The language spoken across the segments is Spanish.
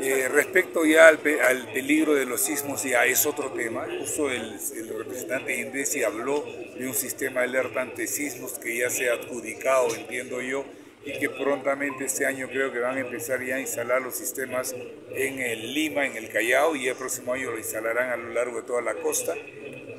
Eh, respecto ya al, al, peligro de los sismos, ya es otro tema. Justo el, el representante Indesi habló de un sistema de alerta ante sismos que ya se ha adjudicado, entiendo yo, y que prontamente este año creo que van a empezar ya a instalar los sistemas en el Lima, en el Callao, y el próximo año lo instalarán a lo largo de toda la costa.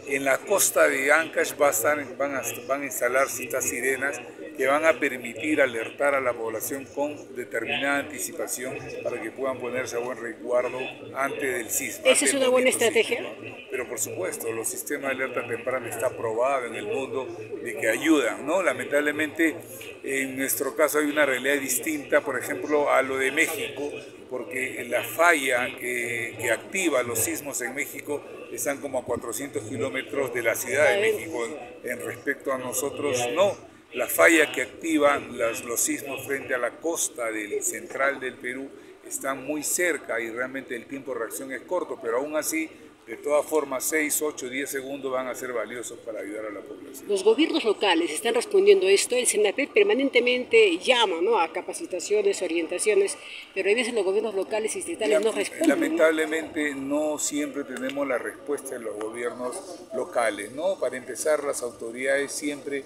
En la costa de Ancash van a, van a instalarse estas sirenas que van a permitir alertar a la población con determinada anticipación para que puedan ponerse a buen resguardo antes del sismo. ¿Esa es una buena estrategia? Pero por supuesto, los sistemas de alerta temprana está probado en el mundo de que ayudan, ¿no? Lamentablemente, en nuestro caso hay una realidad distinta, por ejemplo, a lo de México, porque la falla que, que activa los sismos en México están como a 400 kilómetros de la Ciudad de México, en respecto a nosotros no la falla que activa los, los sismos frente a la costa del central del Perú está muy cerca y realmente el tiempo de reacción es corto, pero aún así, de todas formas, 6, 8, 10 segundos van a ser valiosos para ayudar a la población. Los gobiernos locales están respondiendo a esto, el SENAPED permanentemente llama ¿no? a capacitaciones, orientaciones, pero a veces los gobiernos locales y estatales no responden. Lamentablemente ¿no? no siempre tenemos la respuesta de los gobiernos locales, ¿no? Para empezar, las autoridades siempre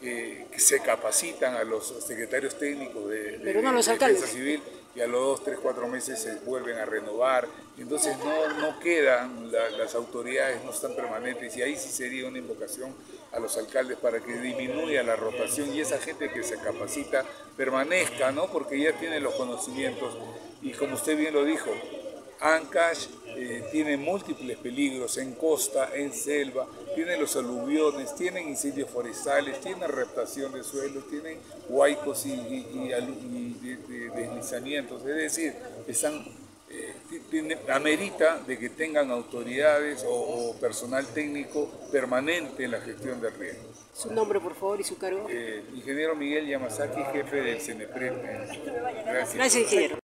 que se capacitan a los secretarios técnicos de, de, no los defensa civil y a los dos, tres, cuatro meses se vuelven a renovar. Entonces no, no quedan, la, las autoridades no están permanentes y ahí sí sería una invocación a los alcaldes para que disminuya la rotación y esa gente que se capacita permanezca, ¿no? porque ya tiene los conocimientos y como usted bien lo dijo, Ancash eh, tiene múltiples peligros en costa, en selva, tiene los aluviones, tienen incendios forestales, tiene reptación de suelo, tienen huaicos y, y, y, deslizamientos, es decir, están, eh, tiene, amerita de que tengan autoridades o, o, personal técnico permanente en la gestión del riesgo. Su nombre, por favor, y su cargo. Eh, ingeniero Miguel Yamasaki, jefe del CENEPRED. Gracias. Gracias, ingeniero.